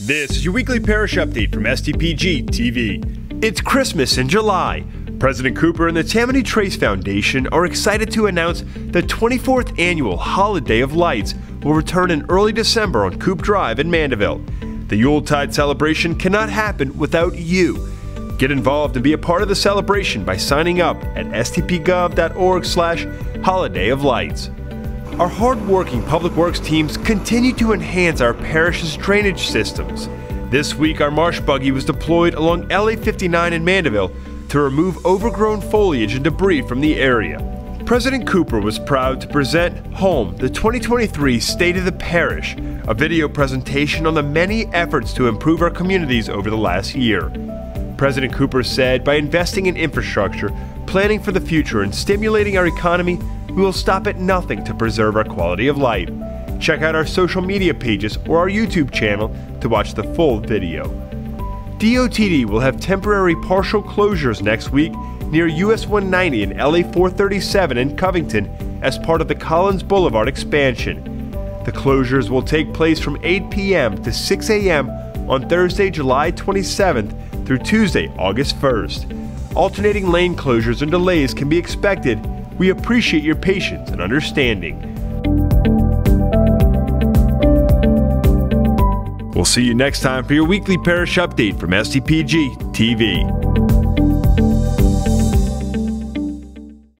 This is your weekly parish update from STPG TV. It's Christmas in July. President Cooper and the Tammany Trace Foundation are excited to announce the 24th annual Holiday of Lights will return in early December on Koop Drive in Mandeville. The Yuletide celebration cannot happen without you. Get involved and be a part of the celebration by signing up at stpgov.org slash holiday of lights. Our hard-working public works teams continue to enhance our parish's drainage systems. This week, our marsh buggy was deployed along LA 59 in Mandeville to remove overgrown foliage and debris from the area. President Cooper was proud to present Home, the 2023 State of the Parish, a video presentation on the many efforts to improve our communities over the last year. President Cooper said by investing in infrastructure, planning for the future, and stimulating our economy, we will stop at nothing to preserve our quality of life. Check out our social media pages or our YouTube channel to watch the full video. DOTD will have temporary partial closures next week near US 190 and LA 437 in Covington as part of the Collins Boulevard expansion. The closures will take place from 8 p.m. to 6 a.m. on Thursday, July 27th through Tuesday, August 1st. Alternating lane closures and delays can be expected we appreciate your patience and understanding. We'll see you next time for your weekly parish update from STPG TV.